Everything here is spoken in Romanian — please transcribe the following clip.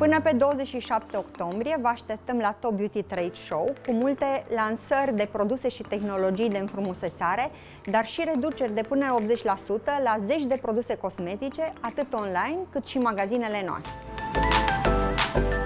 Până pe 27 octombrie vă așteptăm la Top Beauty Trade Show cu multe lansări de produse și tehnologii de înfrumusețare, dar și reduceri de până la 80% la zeci de produse cosmetice, atât online cât și magazinele noastre.